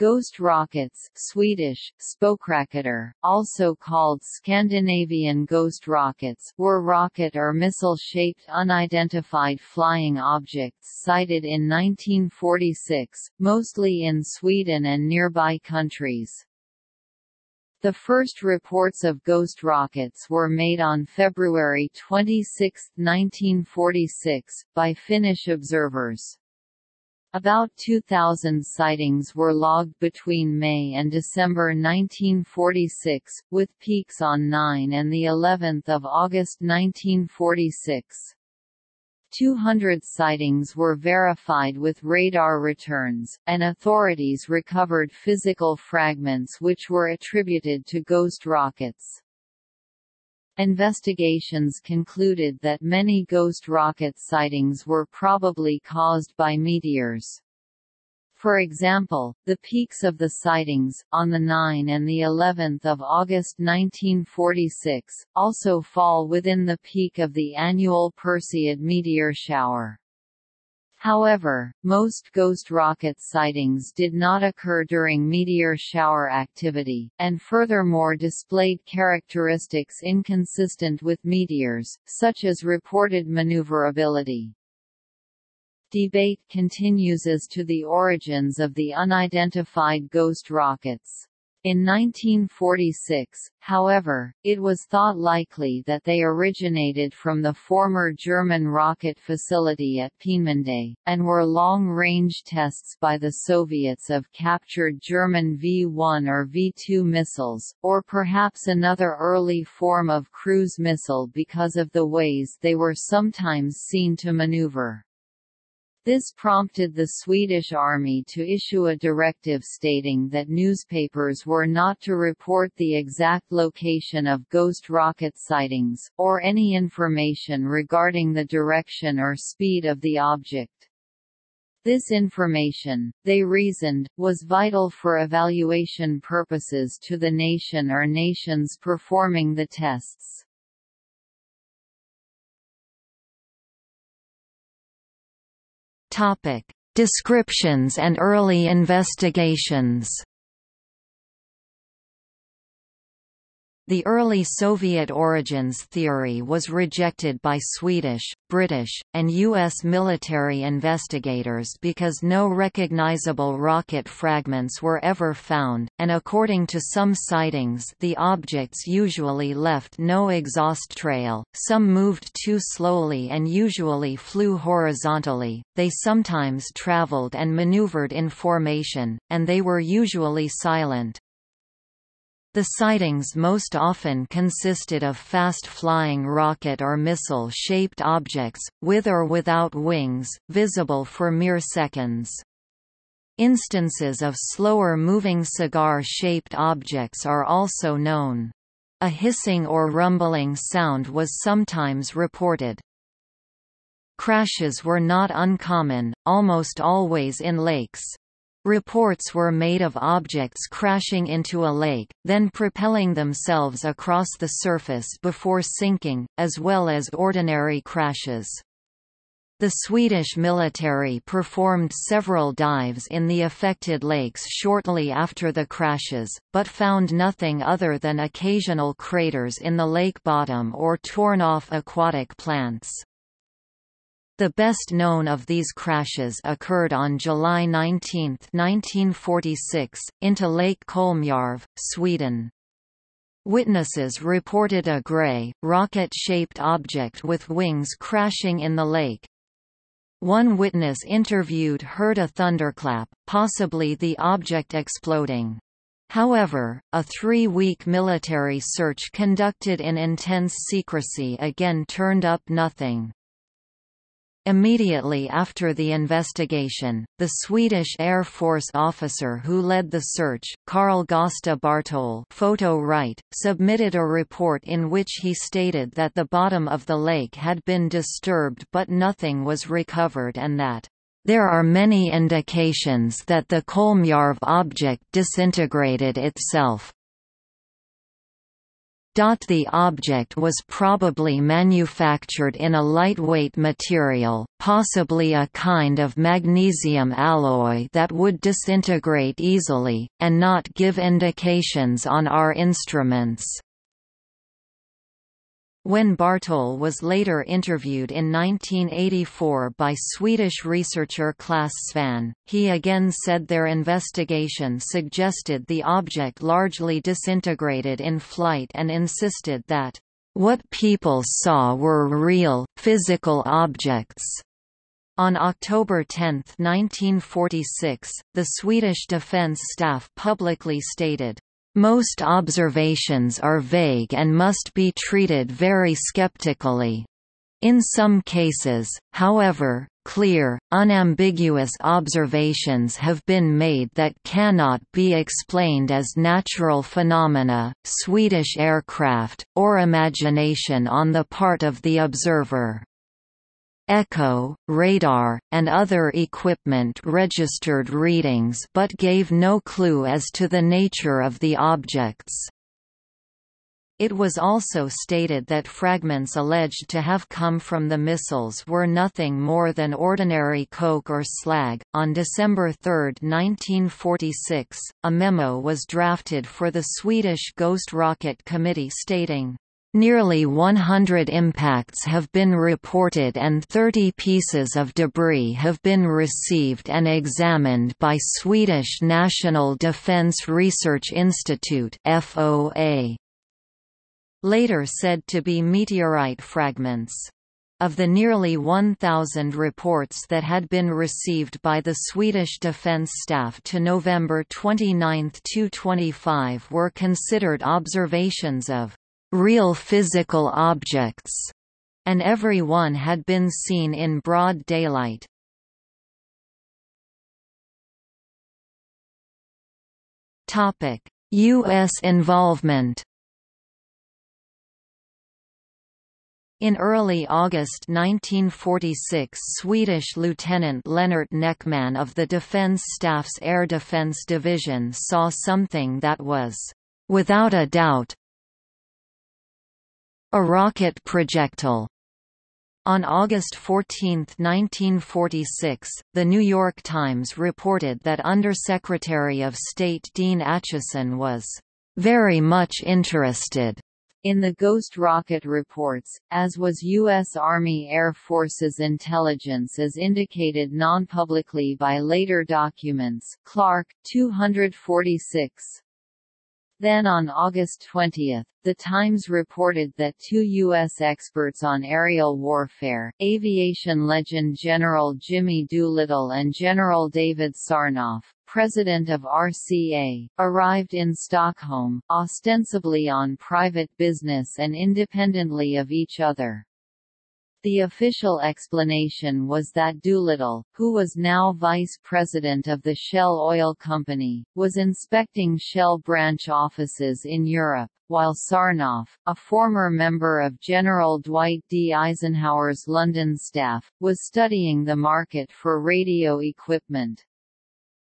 Ghost rockets Swedish, Spökraketer, also called Scandinavian ghost rockets were rocket or missile-shaped unidentified flying objects sighted in 1946, mostly in Sweden and nearby countries. The first reports of ghost rockets were made on February 26, 1946, by Finnish observers. About 2,000 sightings were logged between May and December 1946, with peaks on 9 and the 11th of August 1946. 200 sightings were verified with radar returns, and authorities recovered physical fragments which were attributed to ghost rockets. Investigations concluded that many ghost rocket sightings were probably caused by meteors. For example, the peaks of the sightings, on the 9 and the 11th of August 1946, also fall within the peak of the annual Perseid meteor shower. However, most ghost rocket sightings did not occur during meteor shower activity, and furthermore displayed characteristics inconsistent with meteors, such as reported maneuverability. Debate continues as to the origins of the unidentified ghost rockets. In 1946, however, it was thought likely that they originated from the former German rocket facility at Peenemünde, and were long-range tests by the Soviets of captured German V-1 or V-2 missiles, or perhaps another early form of cruise missile because of the ways they were sometimes seen to maneuver. This prompted the Swedish army to issue a directive stating that newspapers were not to report the exact location of ghost rocket sightings, or any information regarding the direction or speed of the object. This information, they reasoned, was vital for evaluation purposes to the nation or nations performing the tests. Topic: Descriptions and early investigations. The early Soviet origins theory was rejected by Swedish, British, and U.S. military investigators because no recognizable rocket fragments were ever found, and according to some sightings the objects usually left no exhaust trail, some moved too slowly and usually flew horizontally, they sometimes traveled and maneuvered in formation, and they were usually silent. The sightings most often consisted of fast-flying rocket or missile-shaped objects, with or without wings, visible for mere seconds. Instances of slower-moving cigar-shaped objects are also known. A hissing or rumbling sound was sometimes reported. Crashes were not uncommon, almost always in lakes. Reports were made of objects crashing into a lake, then propelling themselves across the surface before sinking, as well as ordinary crashes. The Swedish military performed several dives in the affected lakes shortly after the crashes, but found nothing other than occasional craters in the lake bottom or torn-off aquatic plants. The best known of these crashes occurred on July 19, 1946, into Lake Kolmjarv, Sweden. Witnesses reported a gray, rocket-shaped object with wings crashing in the lake. One witness interviewed heard a thunderclap, possibly the object exploding. However, a three-week military search conducted in intense secrecy again turned up nothing. Immediately after the investigation, the Swedish Air Force officer who led the search, Carl Gosta Bartoll photo right, submitted a report in which he stated that the bottom of the lake had been disturbed but nothing was recovered and that there are many indications that the Kolmjarv object disintegrated itself. The object was probably manufactured in a lightweight material, possibly a kind of magnesium alloy that would disintegrate easily, and not give indications on our instruments. When Bartoll was later interviewed in 1984 by Swedish researcher Klas Svahn, he again said their investigation suggested the object largely disintegrated in flight and insisted that, "...what people saw were real, physical objects." On October 10, 1946, the Swedish Defence Staff publicly stated, most observations are vague and must be treated very skeptically. In some cases, however, clear, unambiguous observations have been made that cannot be explained as natural phenomena, Swedish aircraft, or imagination on the part of the observer. Echo, radar, and other equipment registered readings but gave no clue as to the nature of the objects. It was also stated that fragments alleged to have come from the missiles were nothing more than ordinary coke or slag. On December 3, 1946, a memo was drafted for the Swedish Ghost Rocket Committee stating, Nearly 100 impacts have been reported and 30 pieces of debris have been received and examined by Swedish National Defence Research Institute FOA. Later said to be meteorite fragments. Of the nearly 1,000 reports that had been received by the Swedish Defence Staff to November 29, 2025 were considered observations of real physical objects, and every one had been seen in broad daylight. U.S. involvement In early August 1946 Swedish Lieutenant Lennart Neckman of the Defence Staff's Air Defence Division saw something that was, "...without a doubt, a rocket projectile on August 14, 1946, The New York Times reported that Undersecretary of State Dean Acheson was very much interested in the Ghost rocket reports, as was U.S. Army Air Force's intelligence as indicated non-publicly by later documents Clark, 246. Then on August 20, The Times reported that two U.S. experts on aerial warfare, aviation legend General Jimmy Doolittle and General David Sarnoff, president of RCA, arrived in Stockholm, ostensibly on private business and independently of each other. The official explanation was that Doolittle, who was now vice president of the Shell Oil Company, was inspecting Shell branch offices in Europe, while Sarnoff, a former member of General Dwight D. Eisenhower's London staff, was studying the market for radio equipment.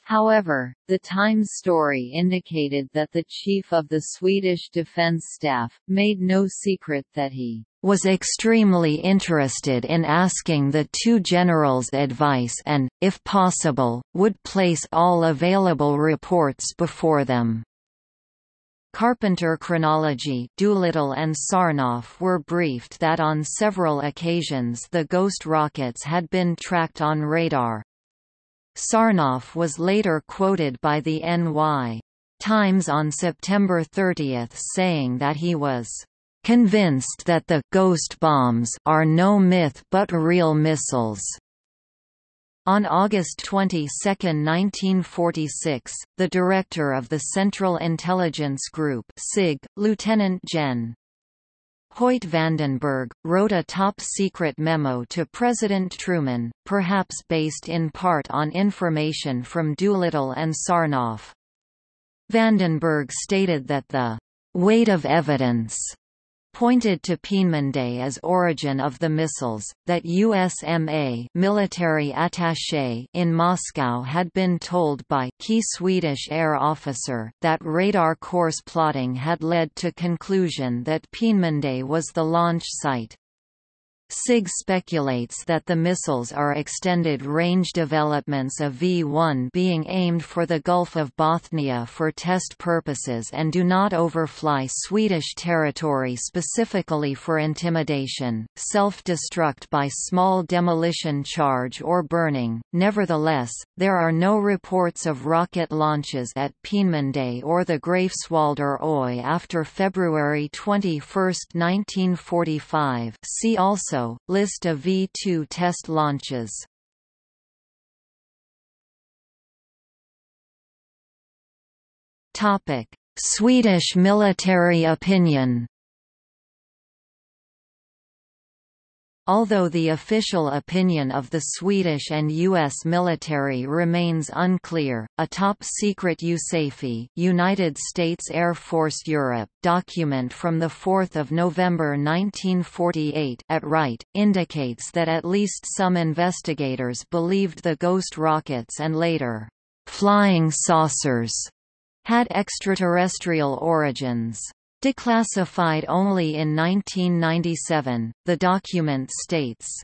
However, the Times story indicated that the chief of the Swedish Defence Staff, made no secret that he was extremely interested in asking the two generals advice and, if possible, would place all available reports before them. Carpenter chronology Doolittle and Sarnoff were briefed that on several occasions the Ghost rockets had been tracked on radar, Sarnoff was later quoted by the NY Times on September 30 saying that he was convinced that the ghost bombs are no myth but real missiles. On August 22, 1946, the director of the Central Intelligence Group CIG, Lieutenant Gen. Hoyt Vandenberg, wrote a top-secret memo to President Truman, perhaps based in part on information from Doolittle and Sarnoff. Vandenberg stated that the weight of evidence pointed to Peenemünde as origin of the missiles, that USMA military attaché in Moscow had been told by key Swedish air officer that radar course plotting had led to conclusion that Peenemünde was the launch site. CIG speculates that the missiles are extended-range developments of V-1 being aimed for the Gulf of Bothnia for test purposes and do not overfly Swedish territory specifically for intimidation, self-destruct by small demolition charge or burning. Nevertheless, there are no reports of rocket launches at Peenemünde or the Greifswalder Oie after February 21, 1945 see also List of V-2 test launches. Swedish military opinion Although the official opinion of the Swedish and U.S. military remains unclear, a top-secret USAFE United States Air Force Europe document from 4 November 1948 at Wright, indicates that at least some investigators believed the ghost rockets and later, "'flying saucers' had extraterrestrial origins. Declassified only in 1997, the document states,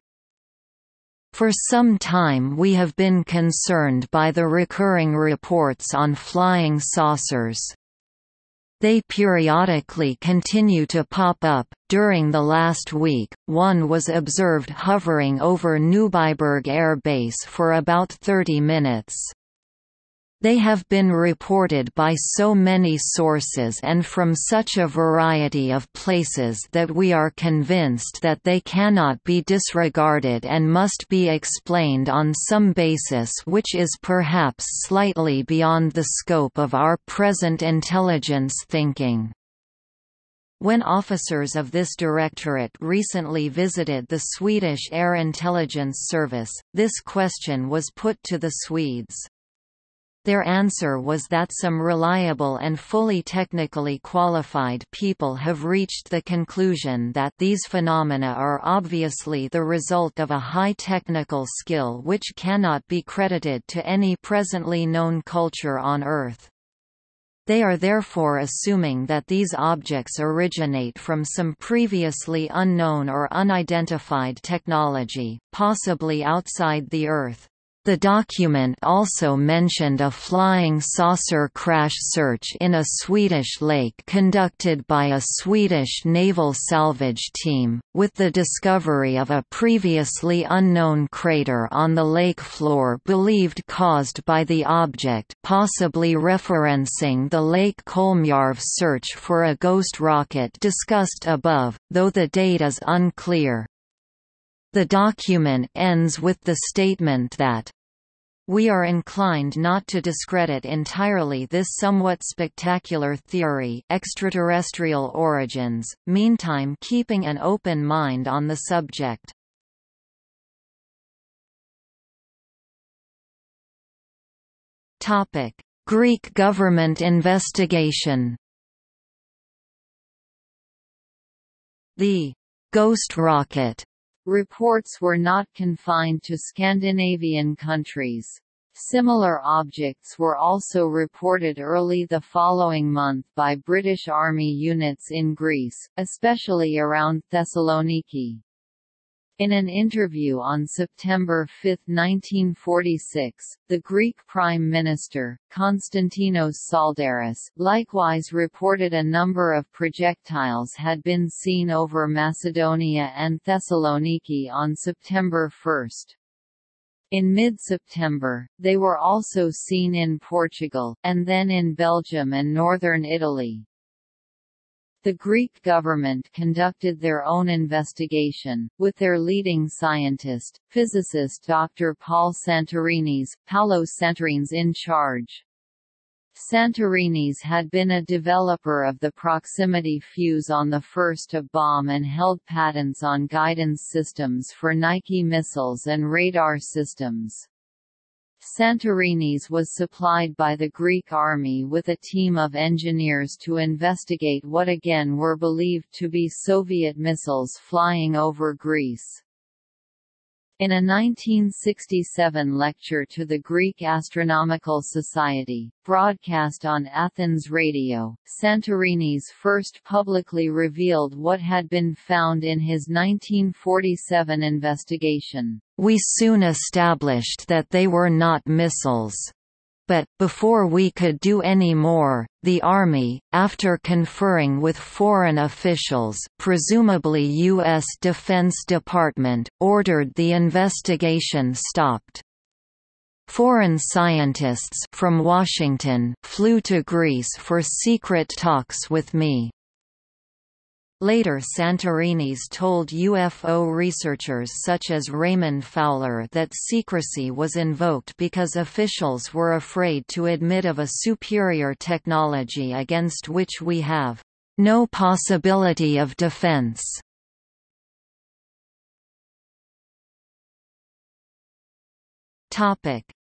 for some time we have been concerned by the recurring reports on flying saucers. They periodically continue to pop up. During the last week, one was observed hovering over Neubiberg Air Base for about 30 minutes. They have been reported by so many sources and from such a variety of places that we are convinced that they cannot be disregarded and must be explained on some basis which is perhaps slightly beyond the scope of our present intelligence thinking. When officers of this directorate recently visited the Swedish Air Intelligence Service, this question was put to the Swedes. Their answer was that some reliable and fully technically qualified people have reached the conclusion that these phenomena are obviously the result of a high technical skill which cannot be credited to any presently known culture on Earth. They are therefore assuming that these objects originate from some previously unknown or unidentified technology, possibly outside the Earth. The document also mentioned a flying saucer crash search in a Swedish lake conducted by a Swedish naval salvage team, with the discovery of a previously unknown crater on the lake floor believed caused by the object possibly referencing the Lake Kolmjarv search for a ghost rocket discussed above, though the date is unclear. The document ends with the statement that we are inclined not to discredit entirely this somewhat spectacular theory extraterrestrial origins, meantime keeping an open mind on the subject. Greek government investigation The «ghost rocket» Reports were not confined to Scandinavian countries. Similar objects were also reported early the following month by British Army units in Greece, especially around Thessaloniki. In an interview on September 5, 1946, the Greek Prime Minister, Konstantinos Tsaldaris, likewise reported a number of projectiles had been seen over Macedonia and Thessaloniki on September 1. In mid-September, they were also seen in Portugal, and then in Belgium and northern Italy. The Greek government conducted their own investigation, with their leading scientist, physicist Dr. Paul Santorinis, Paulo Santorini's in charge. Santorinis had been a developer of the proximity fuse on the first of bomb and held patents on guidance systems for Nike missiles and radar systems. Santourinis was supplied by the Greek army with a team of engineers to investigate what again were believed to be Soviet missiles flying over Greece. In a 1967 lecture to the Greek Astronomical Society, broadcast on Athens Radio, Santorini's first publicly revealed what had been found in his 1947 investigation. We soon established that they were not missiles but, before we could do any more, the Army, after conferring with foreign officials presumably U.S. Defense Department, ordered the investigation stopped. Foreign scientists from Washington flew to Greece for secret talks with me. Later Santorini's told UFO researchers such as Raymond Fowler that secrecy was invoked because officials were afraid to admit of a superior technology against which we have no possibility of defense.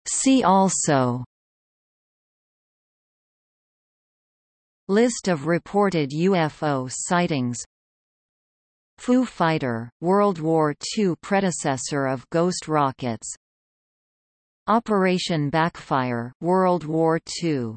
See also List of reported UFO sightings. Foo Fighter, World War II predecessor of Ghost rockets. Operation Backfire, World War II